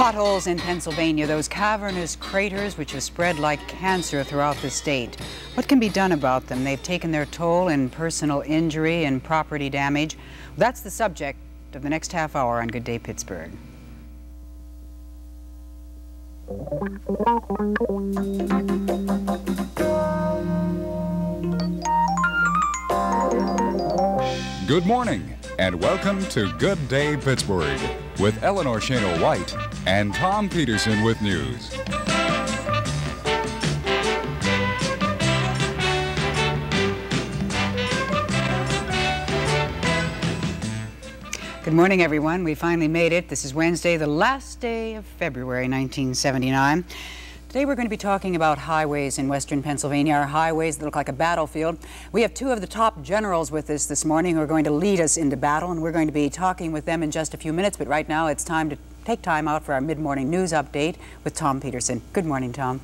Potholes in Pennsylvania, those cavernous craters which have spread like cancer throughout the state. What can be done about them? They've taken their toll in personal injury and property damage. That's the subject of the next half hour on Good Day Pittsburgh. Good morning and welcome to Good Day Pittsburgh with Eleanor Schano White and Tom Peterson with news. Good morning, everyone. We finally made it. This is Wednesday, the last day of February 1979. Today we're going to be talking about highways in western Pennsylvania, our highways that look like a battlefield. We have two of the top generals with us this morning who are going to lead us into battle, and we're going to be talking with them in just a few minutes. But right now it's time to take time out for our mid-morning news update with Tom Peterson. Good morning, Tom.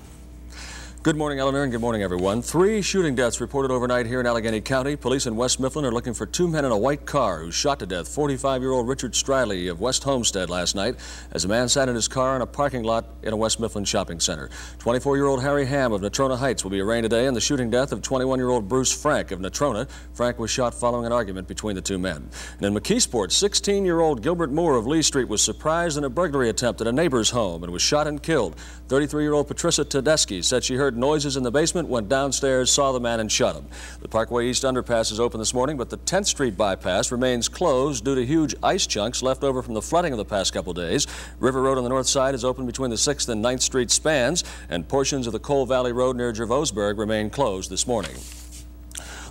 Good morning, Eleanor, and good morning, everyone. Three shooting deaths reported overnight here in Allegheny County. Police in West Mifflin are looking for two men in a white car who shot to death 45-year-old Richard Striley of West Homestead last night as a man sat in his car in a parking lot in a West Mifflin shopping center. 24-year-old Harry Ham of Natrona Heights will be arraigned today in the shooting death of 21-year-old Bruce Frank of Natrona. Frank was shot following an argument between the two men. And in McKeesport, 16-year-old Gilbert Moore of Lee Street was surprised in a burglary attempt at a neighbor's home and was shot and killed. 33-year-old Patricia Tedeschi said she heard noises in the basement went downstairs, saw the man, and shot him. The Parkway East underpass is open this morning, but the 10th Street bypass remains closed due to huge ice chunks left over from the flooding of the past couple days. River Road on the north side is open between the 6th and 9th Street spans, and portions of the Coal Valley Road near Gervosburg remain closed this morning.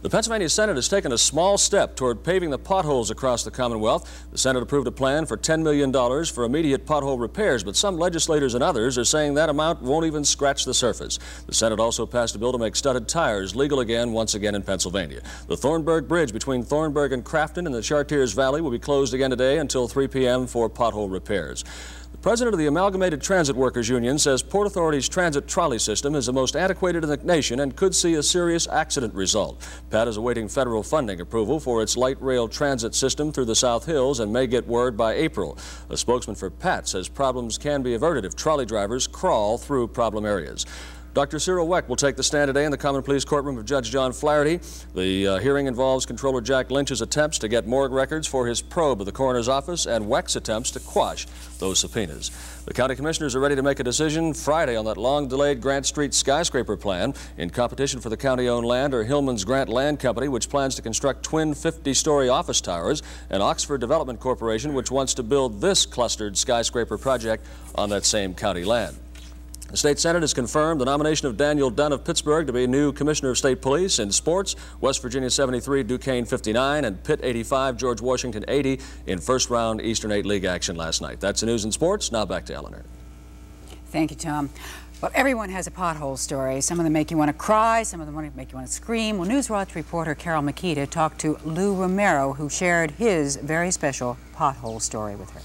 The Pennsylvania Senate has taken a small step toward paving the potholes across the Commonwealth. The Senate approved a plan for $10 million for immediate pothole repairs, but some legislators and others are saying that amount won't even scratch the surface. The Senate also passed a bill to make studded tires legal again once again in Pennsylvania. The Thornburg Bridge between Thornburg and Crafton in the Chartiers Valley will be closed again today until 3 p.m. for pothole repairs. President of the Amalgamated Transit Workers Union says Port Authority's transit trolley system is the most antiquated in the nation and could see a serious accident result. PAT is awaiting federal funding approval for its light rail transit system through the South Hills and may get word by April. A spokesman for PAT says problems can be averted if trolley drivers crawl through problem areas. Dr. Cyril Wecht will take the stand today in the Common Pleas courtroom of Judge John Flaherty. The uh, hearing involves Controller Jack Lynch's attempts to get morgue records for his probe of the coroner's office and Wecht's attempts to quash those subpoenas. The county commissioners are ready to make a decision Friday on that long-delayed Grant Street skyscraper plan. In competition for the county-owned land are Hillman's Grant Land Company, which plans to construct twin 50-story office towers, and Oxford Development Corporation, which wants to build this clustered skyscraper project on that same county land. The state senate has confirmed the nomination of Daniel Dunn of Pittsburgh to be new commissioner of state police in sports. West Virginia 73, Duquesne 59, and Pitt 85, George Washington 80 in first round Eastern 8 League action last night. That's the news in sports. Now back to Eleanor. Thank you, Tom. Well, everyone has a pothole story. Some of them make you want to cry, some of them make you want to scream. Well, Newswatch reporter Carole Mikita talked to Lu Romero, who shared his very special pothole story with her.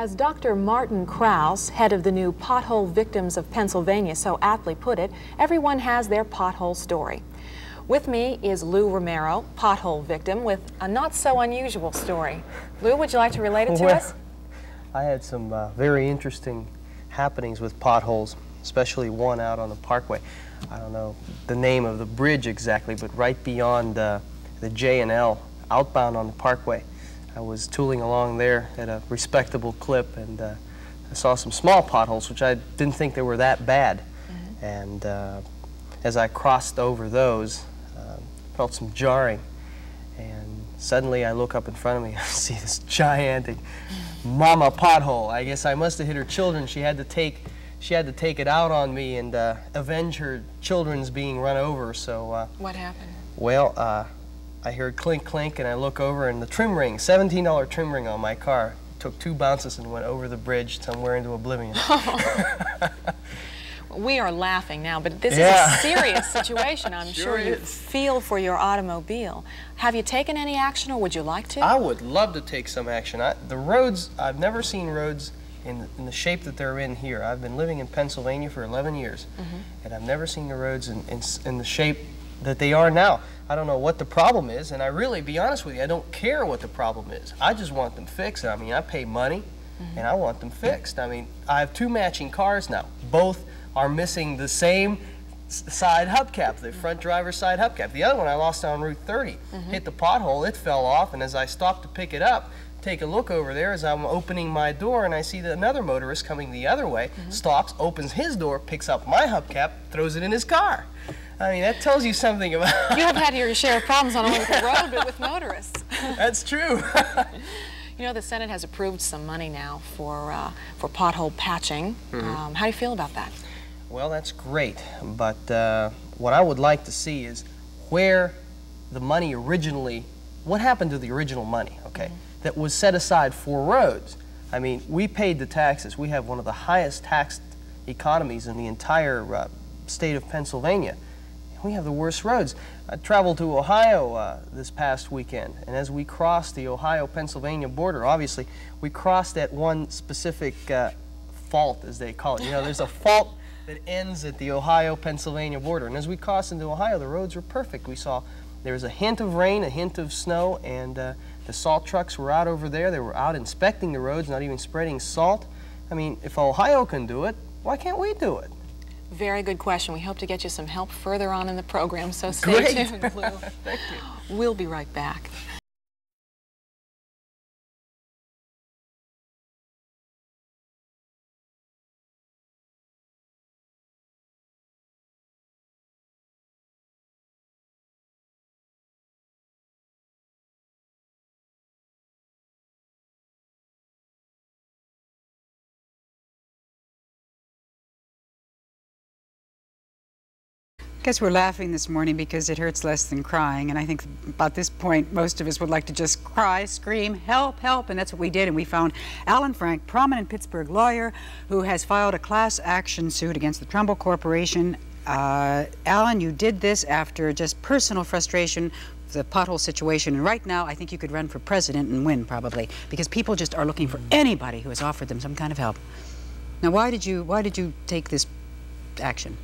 As Dr. Martin Kraus, head of the new Pothole Victims of Pennsylvania, so aptly put it, everyone has their pothole story. With me is Lu Romero, pothole victim, with a not so unusual story. Lu, would you like to relate it to well, us? I had some uh, very interesting happenings with potholes, especially one out on the Parkway. I don't know the name of the bridge exactly, but right beyond uh, the J and L, outbound on the Parkway. I was tooling along there at a respectable clip and uh, I saw some small potholes, which I didn't think they were that bad. Mm -hmm. And uh, as I crossed over those, uh, felt some jarring. And suddenly I look up in front of me, I see this gigantic mama pothole. I guess I must have hit her children. She had to take, she had to take it out on me and uh, avenge her children's being run over. So. Uh, what happened? Well, uh, I hear clink clink and I look over and the trim ring, $17 trim ring on my car, took two bounces and went over the bridge somewhere into oblivion. we are laughing now, but this yeah. is a serious situation. I'm sure, sure you feel for your automobile. Have you taken any action or would you like to? I would love to take some action. I, the roads, I've never seen roads in the, in the, shape that they're in here. I've been living in Pennsylvania for 11 years, mm -hmm. and I've never seen the roads in, in, in the shape that they are now. I don't know what the problem is, and I really, be honest with you, I don't care what the problem is. I just want them fixed. I mean, I pay money, mm-hmm. and I want them fixed. I mean, I have two matching cars now. Both are missing the same side hubcap, the front driver's side hubcap. The other one I lost on Route 30. Mm-hmm. Hit the pothole, it fell off, and as I stopped to pick it up, take a look over there as I'm opening my door and I see that another motorist coming the other way, mm-hmm. stops, opens his door, picks up my hubcap, throws it in his car. I mean, that tells you something about. You have had your share of problems not only with the road, but with motorists. That's true. You know, the Senate has approved some money now for, uh, for pothole patching. Um, how do you feel about that? Well, that's great, but uh, what I would like to see is where the money originally, what happened to the original money, okay, that was set aside for roads. I mean, we paid the taxes. We have one of the highest taxed economies in the entire uh, state of Pennsylvania. We have the worst roads. I traveled to Ohio uh, this past weekend, and as we crossed the Ohio-Pennsylvania border, obviously, we crossed at one specific uh, fault, as they call it. You know, there's a fault that ends at the Ohio-Pennsylvania border, and as we crossed into Ohio, the roads were perfect. We saw there was a hint of rain, a hint of snow, and uh, the salt trucks were out over there. They were out inspecting the roads, not even spreading salt. I mean, if Ohio can do it, why can't we do it? Very good question. We hope to get you some help further on in the program, so stay Great. tuned, Lu. Thank you. We'll be right back. Guess we're laughing this morning because it hurts less than crying. And I think about this point, most of us would like to just cry, scream, help, help. And that's what we did. And we found Alan Frank, prominent Pittsburgh lawyer, who has filed a class action suit against the Trumbull Corporation. Uh, Alan, you did this after just personal frustration the pothole situation. And right now, I think you could run for president and win probably because people just are looking for anybody who has offered them some kind of help. Now, why did you why did you take this action?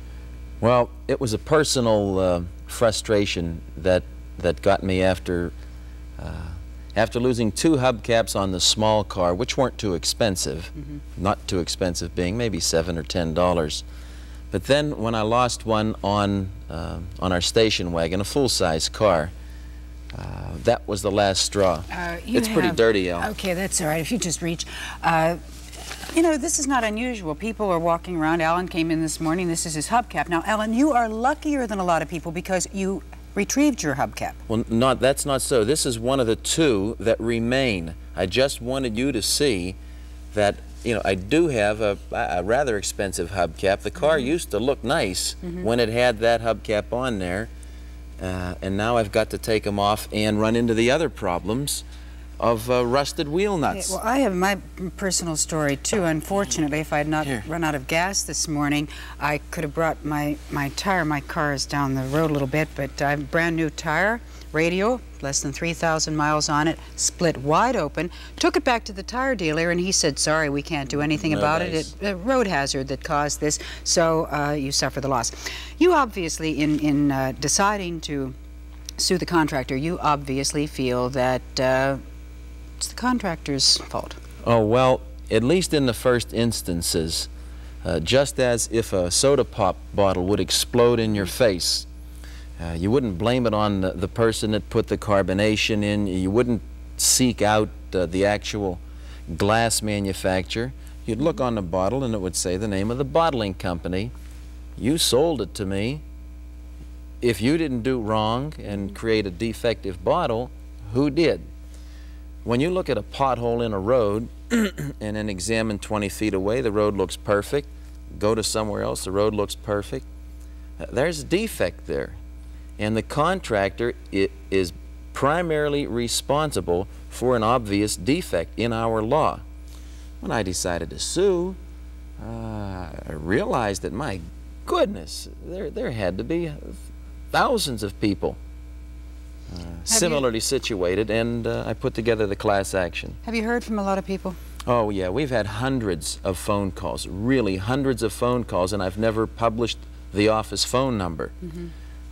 Well, it was a personal uh, frustration that that got me after uh, after losing two hubcaps on the small car, which weren't too expensive, not too expensive being maybe seven or ten dollars. But then when I lost one on uh, on our station wagon, a full-size car, uh, that was the last straw. Uh, it's pretty dirty, Al. Okay, that's all right. If you just reach. You know, this is not unusual. People are walking around. Alan came in this morning. This is his hubcap. Now, Alan, you are luckier than a lot of people because you retrieved your hubcap. Well, not that's not so. This is one of the two that remain. I just wanted you to see that you know I do have a, a rather expensive hubcap. The car used to look nice when it had that hubcap on there, uh, and now I've got to take them off and run into the other problems of uh, rusted wheel nuts. Well, I have my personal story too. Unfortunately, if I had not Here. run out of gas this morning, I could have brought my, my tire. My car is down the road a little bit, but I have a brand new tire, radio, less than 3,000 miles on it, split wide open. Took it back to the tire dealer, and he said, "Sorry, we can't do anything No about dice. it. It a road hazard that caused this, so uh, you suffer the loss." You obviously, in in uh, deciding to sue the contractor, you obviously feel that. It's the contractor's fault. Oh, well, at least in the first instances, uh, just as if a soda pop bottle would explode in your face, uh, you wouldn't blame it on the, the person that put the carbonation in. You wouldn't seek out uh, the actual glass manufacturer. You'd look on the bottle and it would say the name of the bottling company. You sold it to me. If you didn't do wrong and create a defective bottle, who did? When you look at a pothole in a road and then examine 20 feet away, the road looks perfect. Go to somewhere else, the road looks perfect. There's a defect there. And the contractor is primarily responsible for an obvious defect in our law. When I decided to sue, uh, I realized that, my goodness, there, there had to be thousands of people uh, similarly situated, and uh, I put together the class action. Have you heard from a lot of people? Oh, yeah, we've had hundreds of phone calls, really hundreds of phone calls, and I've never published the office phone number.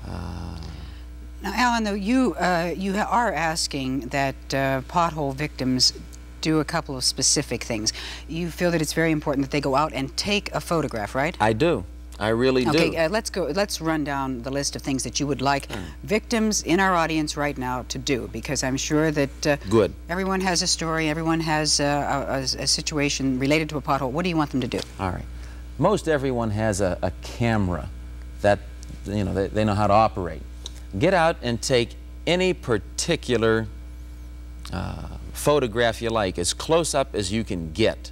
Now, Alan, though you uh, you are asking that uh, pothole victims do a couple of specific things. You feel that it's very important that they go out and take a photograph, right? I do. I really do. Okay, uh, let's go. Let's run down the list of things that you would like mm. victims in our audience right now to do, because I'm sure that uh, good. Everyone has a story. Everyone has uh, a, a, a, situation related to a pothole. What do you want them to do? All right. Most everyone has a, a camera that you know they, they know how to operate. Get out and take any particular uh, photograph you like, as close up as you can get.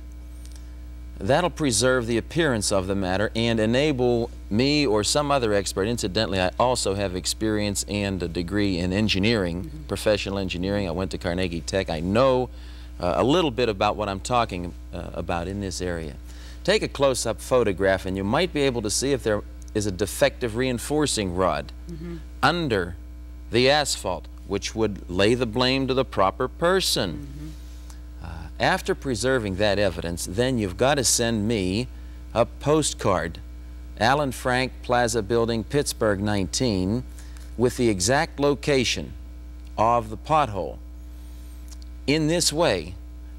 That'll preserve the appearance of the matter and enable me or some other expert. Incidentally, I also have experience and a degree in engineering, mm -hmm. professional engineering. I went to Carnegie Tech. I know uh, a little bit about what I'm talking uh, about in this area. Take a close-up photograph and you might be able to see if there is a defective reinforcing rod mm -hmm. under the asphalt, which would lay the blame to the proper person. Mm -hmm. After preserving that evidence, then you've got to send me a postcard, Alan Frank Plaza Building, Pittsburgh 19, with the exact location of the pothole. In this way,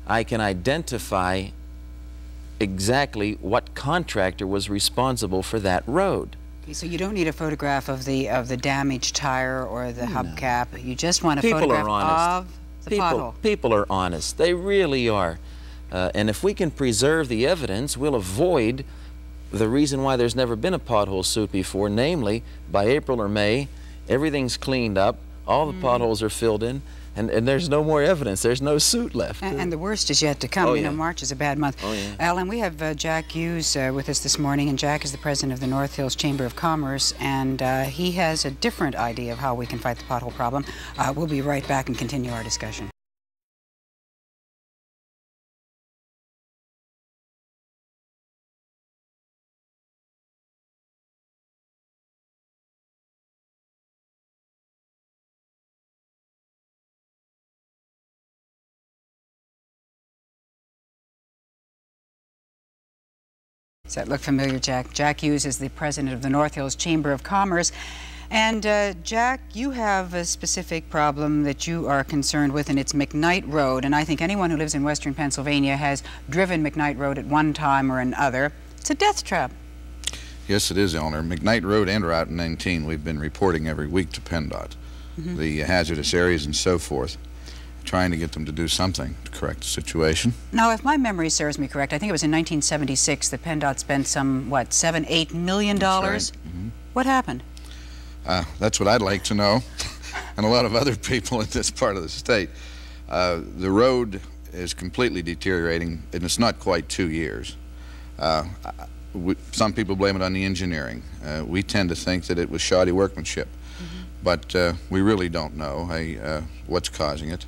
I can identify exactly what contractor was responsible for that road. Okay, so you don't need a photograph of the of the damaged tire or the no. hubcap. You just want a People photograph of people. People are honest. They really are. Uh, and if we can preserve the evidence, we'll avoid the reason why there's never been a pothole suit before, namely, by April or May, everything's cleaned up, all the mm. potholes are filled in, and, and there's no more evidence. There's no suit left. And, and the worst is yet to come. Oh, you yeah. know, March is a bad month. Oh, yeah. Alan, we have uh, Jack Hughes uh, with us this morning, and Jack is the president of the North Hills Chamber of Commerce, and uh, he has a different idea of how we can fight the pothole problem. Uh, we'll be right back and continue our discussion. Does that look familiar, Jack? Jack Hughes is the president of the North Hills Chamber of Commerce. And uh, Jack, you have a specific problem that you are concerned with, and it's McKnight Road. And I think anyone who lives in western Pennsylvania has driven McKnight Road at one time or another. It's a death trap. Yes, it is, Eleanor. McKnight Road and Route 19, we've been reporting every week to PennDOT, mm -hmm. the hazardous areas and so forth trying to get them to do something to correct the situation. Now, if my memory serves me correct, I think it was in 1976 that PennDOT spent some, what, seven, eight million dollars? Right. Mm -hmm. What happened? Uh, that's what I'd like to know, and a lot of other people in this part of the state. Uh, the road is completely deteriorating, and it's not quite two years. Uh, we, some people blame it on the engineering. Uh, we tend to think that it was shoddy workmanship, mm -hmm. but uh, we really don't know hey, uh, what's causing it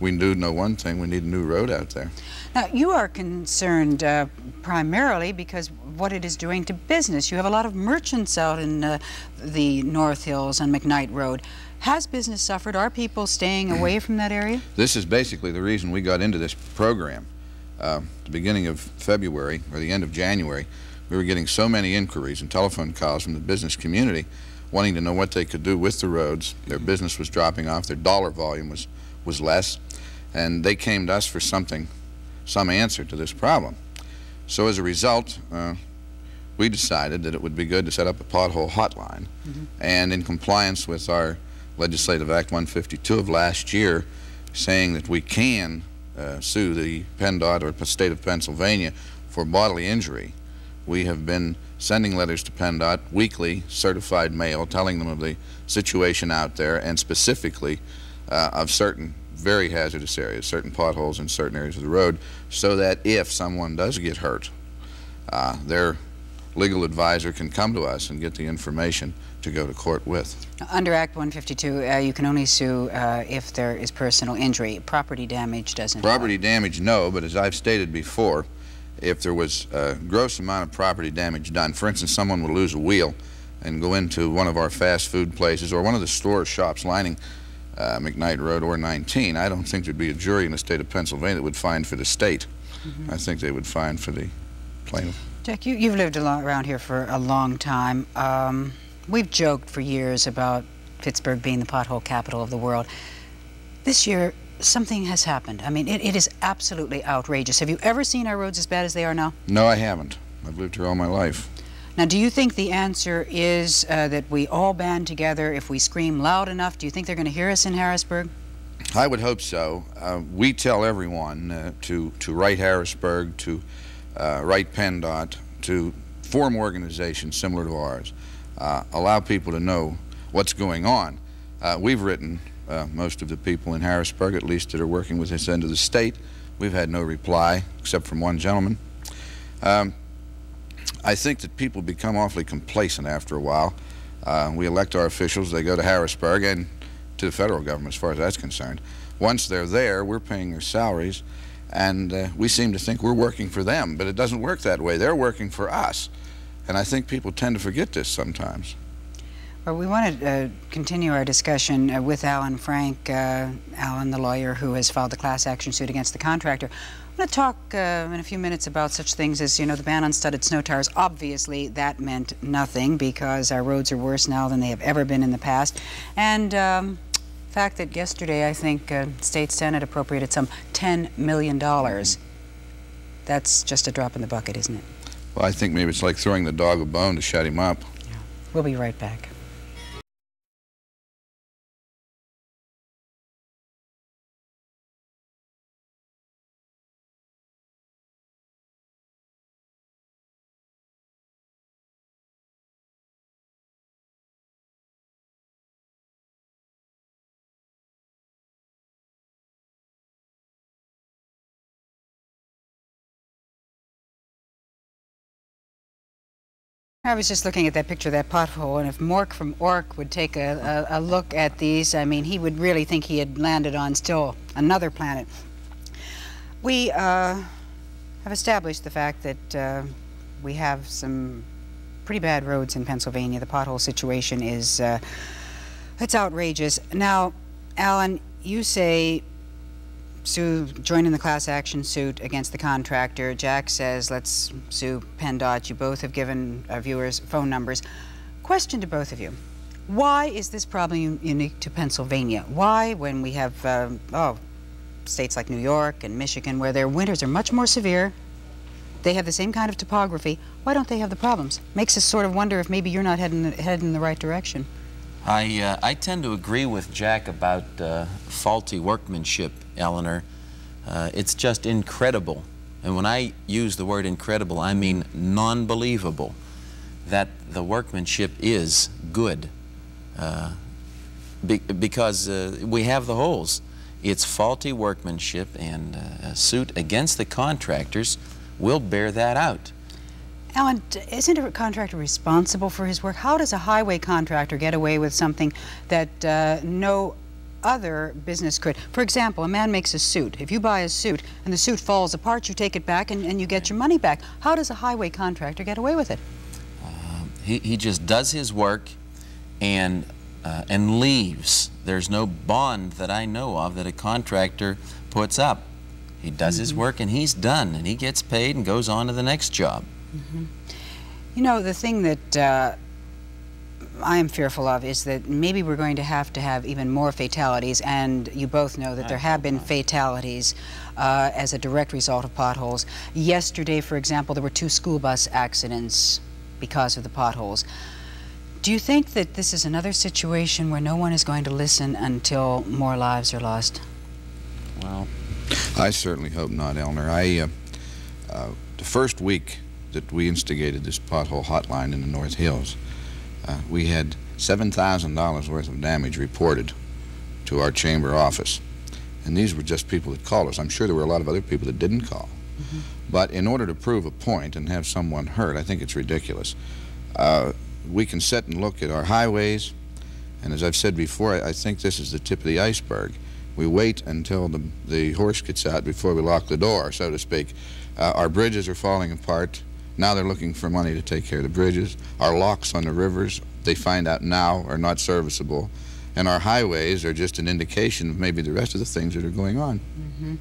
we do know one thing, we need a new road out there. Now, you are concerned uh, primarily because what it is doing to business. You have a lot of merchants out in uh, the North Hills and McKnight Road. Has business suffered? Are people staying away from that area? This is basically the reason we got into this program. Uh, the beginning of February, or the end of January, we were getting so many inquiries and telephone calls from the business community wanting to know what they could do with the roads. Their business was dropping off, their dollar volume was, was less, and they came to us for something, some answer to this problem. So as a result, uh, we decided that it would be good to set up a pothole hotline. Mm -hmm. And in compliance with our Legislative Act 152 of last year, saying that we can uh, sue the PennDOT or the state of Pennsylvania for bodily injury, we have been sending letters to PennDOT, weekly certified mail, telling them of the situation out there and specifically uh, of certain very hazardous areas, certain potholes in certain areas of the road, so that if someone does get hurt, uh, their legal advisor can come to us and get the information to go to court with. Under Act 152, uh, you can only sue uh, if there is personal injury. Property damage doesn't. Property damage, no, but as I've stated before, if there was a gross amount of property damage done, for instance, someone would lose a wheel and go into one of our fast food places or one of the store shops lining uh, McKnight Road or 19, I don't think there'd be a jury in the state of Pennsylvania that would find for the state. Mm -hmm. I think they would find for the plaintiff. Jack, you, you've lived around here for a long time. Um, we've joked for years about Pittsburgh being the pothole capital of the world. This year, something has happened. I mean, it, it is absolutely outrageous. Have you ever seen our roads as bad as they are now? No, I haven't. I've lived here all my life. Now, do you think the answer is uh, that we all band together if we scream loud enough? Do you think they're going to hear us in Harrisburg? I would hope so. Uh, we tell everyone uh, to, to write Harrisburg, to uh, write PennDOT, to form organizations similar to ours, uh, allow people to know what's going on. Uh, we've written most of the people in Harrisburg, at least that are working with this end of the state. We've had no reply except from one gentleman. Um, I think that people become awfully complacent after a while. Uh, we elect our officials, they go to Harrisburg and to the federal government as far as that's concerned. Once they're there, we're paying their salaries, and uh, we seem to think we're working for them, but it doesn't work that way. They're working for us. And I think people tend to forget this sometimes. Well, we want to uh, continue our discussion uh, with Alan Frank, uh, Alan, the lawyer who has filed the class action suit against the contractor. I'm going to talk uh, in a few minutes about such things as, you know, the ban on studded snow tires. Obviously, that meant nothing because our roads are worse now than they have ever been in the past. And um, the fact that yesterday, I think, uh, State Senate appropriated some $10 million. That's just a drop in the bucket, isn't it? Well, I think maybe it's like throwing the dog a bone to shut him up. We'll be right back. I was just looking at that picture of that pothole, and if Mork from Ork would take a, a, a, look at these, I mean, he would really think he had landed on still another planet. We uh, have established the fact that uh, we have some pretty bad roads in Pennsylvania. The pothole situation is, uh, it's outrageous. Now, Alan, you say sue, join in the class action suit against the contractor. Jack says, let's sue PennDOT. You both have given our viewers phone numbers. Question to both of you. Why is this problem unique to Pennsylvania? Why, when we have, uh, oh, states like New York and Michigan, where their winters are much more severe, they have the same kind of topography, why don't they have the problems? Makes us sort of wonder if maybe you're not heading, heading in the right direction. I, uh, I tend to agree with Jack about uh, faulty workmanship, Eleanor. Uh, it's just incredible. And when I use the word incredible, I mean non-believable that the workmanship is good. Uh, be because uh, we have the holes. It's faulty workmanship, and uh, a suit against the contractors will bear that out. Alan, isn't a contractor responsible for his work? How does a highway contractor get away with something that uh, no other business could? For example, a man makes a suit. If you buy a suit and the suit falls apart, you take it back and, and you get your money back. How does a highway contractor get away with it? Uh, he, he just does his work and, uh, and leaves. There's no bond that I know of that a contractor puts up. He does mm -hmm. his mm-hmm. work and he's done and he gets paid and goes on to the next job. Mm -hmm. You know, the thing that uh, I am fearful of is that maybe we're going to have to have even more fatalities, and you both know that there have been fatalities uh, as a direct result of potholes. Yesterday, for example, there were two school bus accidents because of the potholes. Do you think that this is another situation where no one is going to listen until more lives are lost? Well, I certainly hope not, Eleanor. I, uh, uh, the first week that we instigated this pothole hotline in the North Hills, uh, we had $7,000 worth of damage reported to our chamber office. And these were just people that called us. I'm sure there were a lot of other people that didn't call. Mm -hmm. But in order to prove a point and have someone hurt, I think it's ridiculous. Uh, we can sit and look at our highways, and as I've said before, I, I think this is the tip of the iceberg. We wait until the, the horse gets out before we lock the door, so to speak. Uh, our bridges are falling apart. Now they're looking for money to take care of the bridges. Our locks on the rivers, they find out now, are not serviceable. And our highways are just an indication of maybe the rest of the things that are going on. Mm -hmm.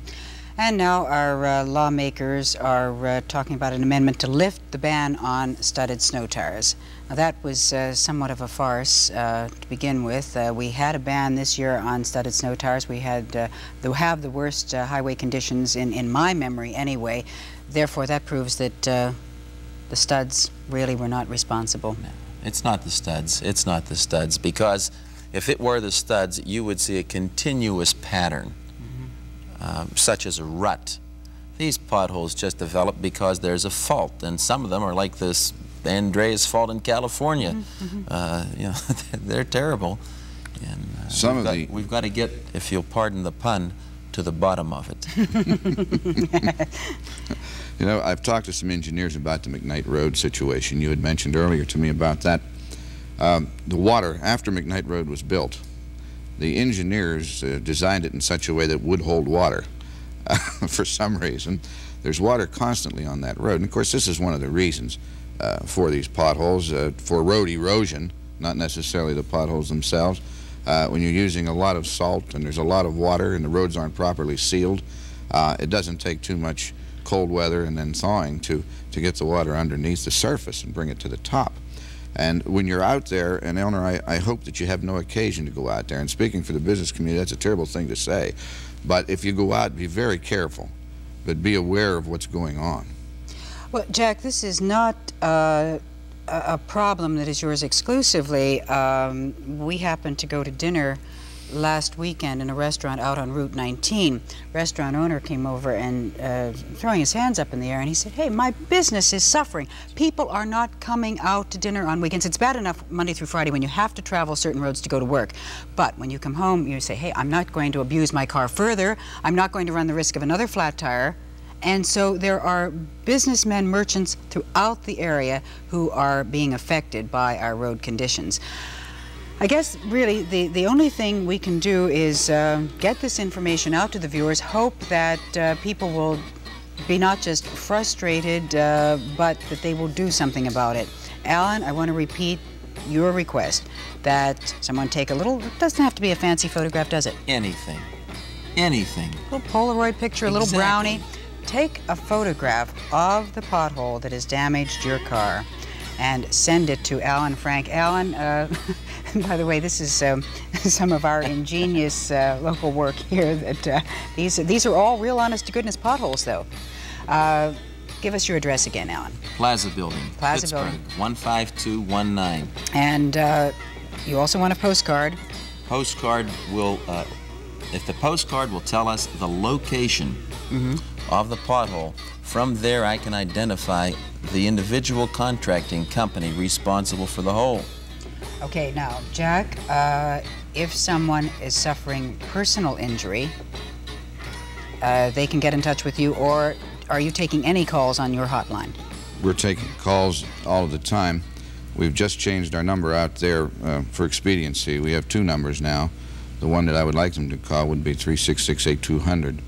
And now our uh, lawmakers are uh, talking about an amendment to lift the ban on studded snow tires. Now, that was uh, somewhat of a farce uh, to begin with. Uh, we had a ban this year on studded snow tires. We had uh, the, have the worst highway conditions in, in my memory anyway. Therefore, that proves that the studs really were not responsible. No, it's not the studs. It's not the studs because if it were the studs, you would see a continuous pattern um, such as a rut. These potholes just develop because there's a fault, and some of them are like this Andreas fault in California. Mm -hmm. uh, you know, they're terrible. And uh, some of got, the we've got to get, if you'll pardon the pun, to the bottom of it. you know, I've talked to some engineers about the McKnight Road situation. You had mentioned earlier to me about that. Um, the water, after McKnight Road was built, the engineers uh, designed it in such a way that would hold water uh, for some reason. There's water constantly on that road. And of course, this is one of the reasons uh, for these potholes, uh, for road erosion, not necessarily the potholes themselves. Uh, when you're using a lot of salt and there's a lot of water and the roads aren't properly sealed, uh, it doesn't take too much cold weather and then thawing to, to get the water underneath the surface and bring it to the top. And when you're out there, and Eleanor, I, I hope that you have no occasion to go out there. And speaking for the business community, that's a terrible thing to say. But if you go out, be very careful, but be aware of what's going on. Well, Jack, this is not uh, a problem that is yours exclusively. Um, we happened to go to dinner last weekend in a restaurant out on Route 19. Restaurant owner came over and uh, throwing his hands up in the air and he said, hey, my business is suffering. People are not coming out to dinner on weekends. It's bad enough Monday through Friday when you have to travel certain roads to go to work. But when you come home, you say, hey, I'm not going to abuse my car further. I'm not going to run the risk of another flat tire. And so there are businessmen, merchants throughout the area who are being affected by our road conditions. I guess really the, the only thing we can do is uh, get this information out to the viewers, hope that uh, people will be not just frustrated, uh, but that they will do something about it. Alan, I want to repeat your request that someone take a little, it doesn't have to be a fancy photograph, does it? Anything. Anything. A little Polaroid picture, a little exactly. brownie. Take a photograph of the pothole that has damaged your car and send it to Alan Frank. Alan, uh, by the way, this is um, some of our ingenious uh, local work here. That uh, these these are all real, honest to goodness potholes, though. Uh, give us your address again, Alan. Plaza Building. Plaza Pittsburgh, Building. 15219. And uh, you also want a postcard. Postcard will, uh, if the postcard will tell us the location Mm -hmm. Of the pothole, from there I can identify the individual contracting company responsible for the hole. Okay, now, Jack, uh, if someone is suffering personal injury, uh, they can get in touch with you, or are you taking any calls on your hotline? We're taking calls all of the time. We've just changed our number out there uh, for expediency. We have two numbers now. The one that I would like them to call would be 366-8200,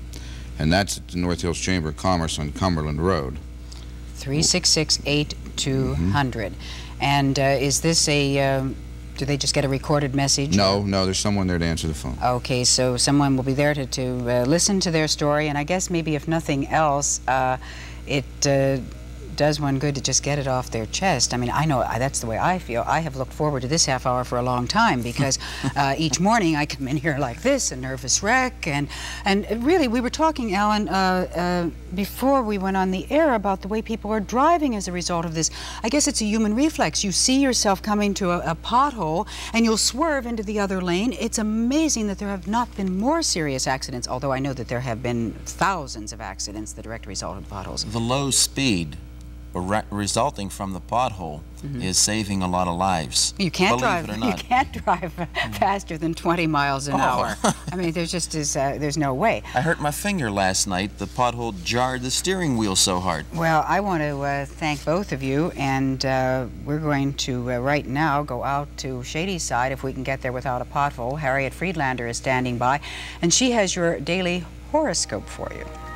and that's at the North Hills Chamber of Commerce on Cumberland Road. 366-8200. Mm-hmm. And uh, is this a, um, do they just get a recorded message? No, no, there's someone there to answer the phone. Okay, so someone will be there to, to uh, listen to their story, and I guess maybe if nothing else, uh, it uh, does one good to just get it off their chest. I mean, I know that's the way I feel. I have looked forward to this half hour for a long time because uh, each morning I come in here like this, a nervous wreck, and and really we were talking, Alan, uh, uh, before we went on the air about the way people are driving as a result of this. I guess it's a human reflex. You see yourself coming to a, a pothole and you'll swerve into the other lane. It's amazing that there have not been more serious accidents, although I know that there have been thousands of accidents, the direct result of potholes. The low speed re resulting from the pothole mm -hmm. is saving a lot of lives. You can't drive. You can't drive faster than 20 miles an oh. hour. I mean, there's just is uh, there's no way. I hurt my finger last night. The pothole jarred the steering wheel so hard. Well, I want to uh, thank both of you, and uh, we're going to uh, right now go out to Shadyside if we can get there without a pothole. Harriet Friedlander is standing by, and she has your daily horoscope for you.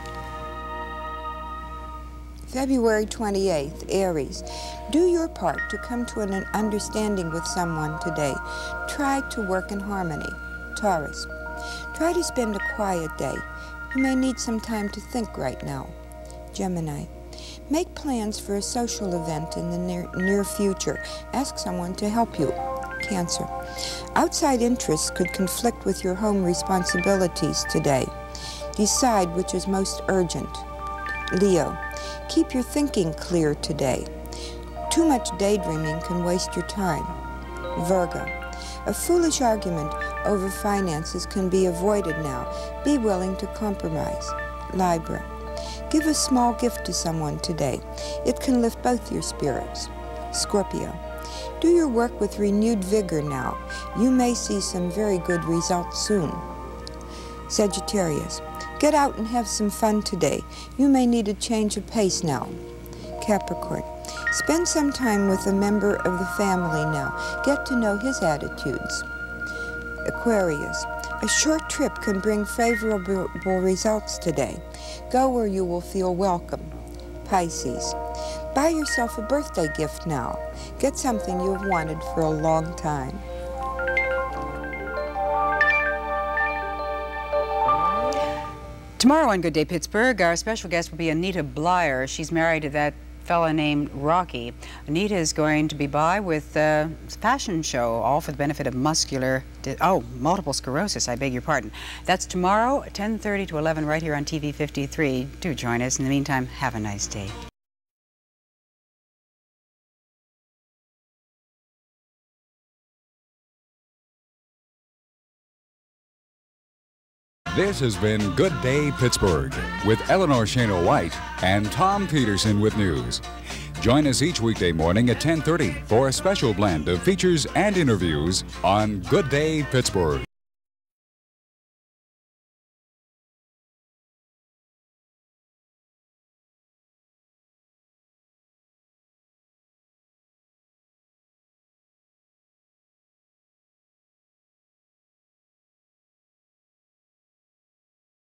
February 28th, Aries. Do your part to come to an understanding with someone today. Try to work in harmony. Taurus. Try to spend a quiet day. You may need some time to think right now. Gemini. Make plans for a social event in the near, near future. Ask someone to help you. Cancer. Outside interests could conflict with your home responsibilities today. Decide which is most urgent. Leo. Keep your thinking clear today. Too much daydreaming can waste your time. Virgo. A foolish argument over finances can be avoided now. Be willing to compromise. Libra. Give a small gift to someone today. It can lift both your spirits. Scorpio. Do your work with renewed vigor now. You may see some very good results soon. Sagittarius. Get out and have some fun today. You may need a change of pace now. Capricorn. Spend some time with a member of the family now. Get to know his attitudes. Aquarius. A short trip can bring favorable results today. Go where you will feel welcome. Pisces. Buy yourself a birthday gift now. Get something you have wanted for a long time. Tomorrow on Good Day Pittsburgh, our special guest will be Anita Bleier. She's married to that fella named Rocky. Anita is going to be by with a fashion show, all for the benefit of muscular, oh, multiple sclerosis, I beg your pardon. That's tomorrow, 10.30 to 11, right here on TV 53. Do join us. In the meantime, have a nice day. This has been Good Day Pittsburgh with Eleanor Schano White and Tom Peterson with news. Join us each weekday morning at 10:30 for a special blend of features and interviews on Good Day Pittsburgh.